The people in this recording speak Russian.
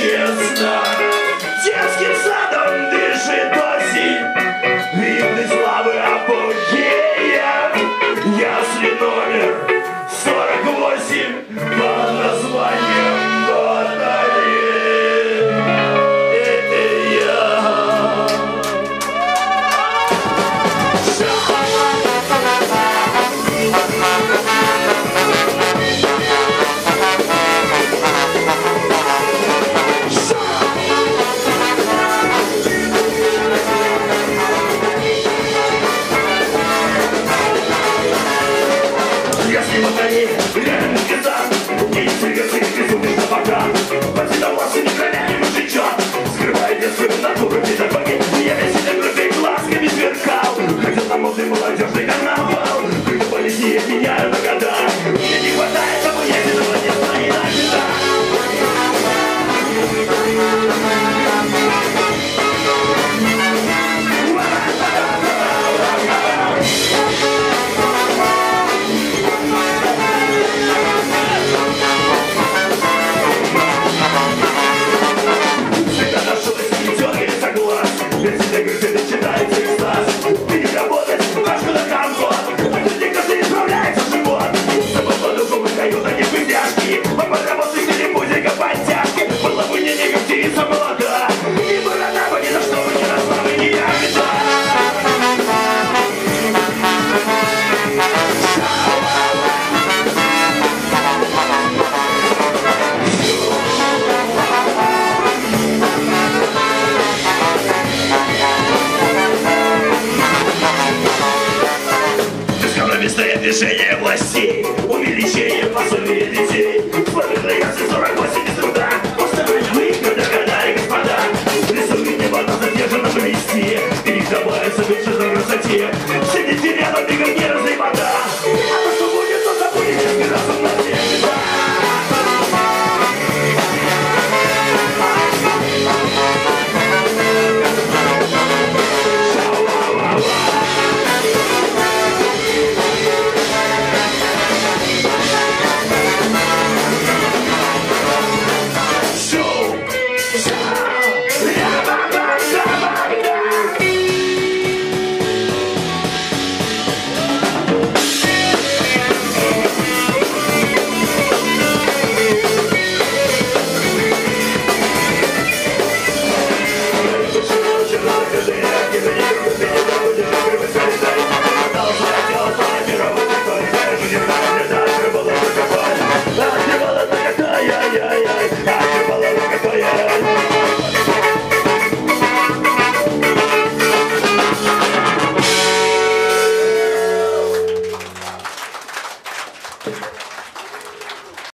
честно Быстрое движение властей, увеличение пособия детей. Вторых роялся 48 без труда, установил их на дохода и господа. Рисует небо задержанном листе, передавая совершенно красоте. Все дети рядом, бегом не разливаться.